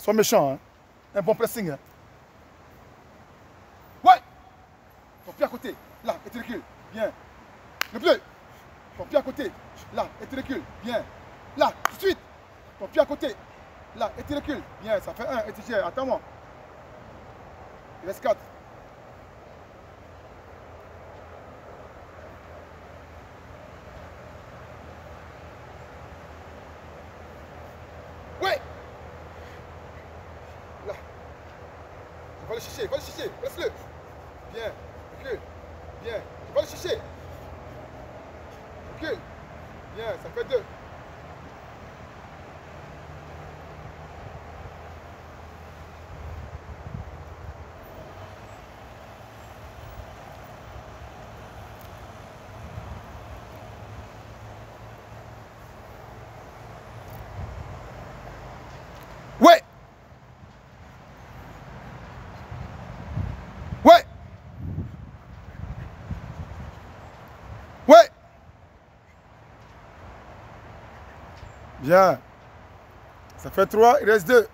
Sois méchant. Hein. Un bon pressing. Hein. Ouais. Ton pied à côté. Là, et tu recules. Bien. Le bleu. Ton pied à côté. Là, et tu recules. Bien. Là, tout de suite. Ton pied à côté. Là, et tu recules. Bien, ça fait un. Et tu gères. Attends-moi. Il reste quatre. Ouais Va le chercher, va le chercher. Laisse-le. Bien. Recule. Bien. Va le chercher. Recule. Bien, ça fait deux. Bien. Ça fait 3, il reste 2.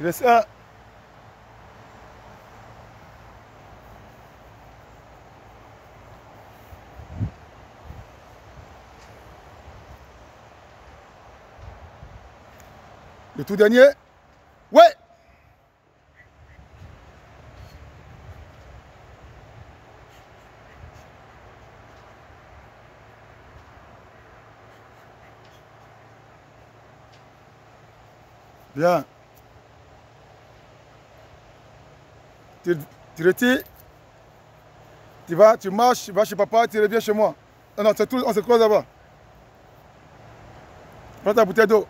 Il reste un. Le tout dernier. Ouais Bien. Tu, retires. Tu vas, tu marches, tu vas chez papa, tu reviens chez moi. Non, non, tout, on se croise là-bas. Prends ta bouteille d'eau.